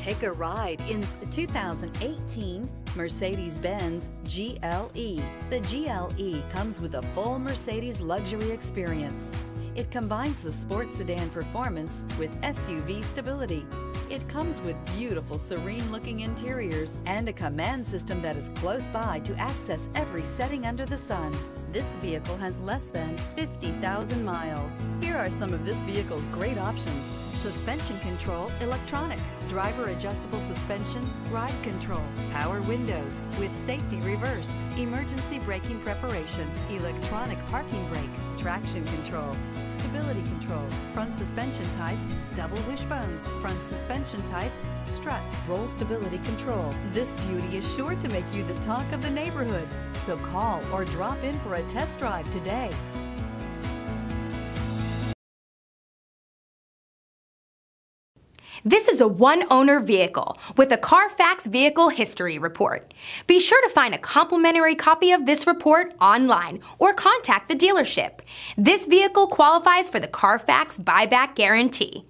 Take a ride in the 2018 Mercedes-Benz GLE. The GLE comes with a full Mercedes luxury experience. It combines the sports sedan performance with SUV stability. It comes with beautiful, serene-looking interiors and a command system that is close by to access every setting under the sun. This vehicle has less than 50,000 miles. Here are some of this vehicle's great options. Suspension control, electronic, driver adjustable suspension, ride control, power windows with safety reverse, emergency braking preparation, electronic parking brake, traction control, stability control, front suspension type, double wishbones, front suspension type, strut, roll stability control. This beauty is sure to make you the talk of the neighborhood. So call or drop in for a test drive today. This is a one-owner vehicle with a Carfax Vehicle History Report. Be sure to find a complimentary copy of this report online or contact the dealership. This vehicle qualifies for the Carfax Buyback Guarantee.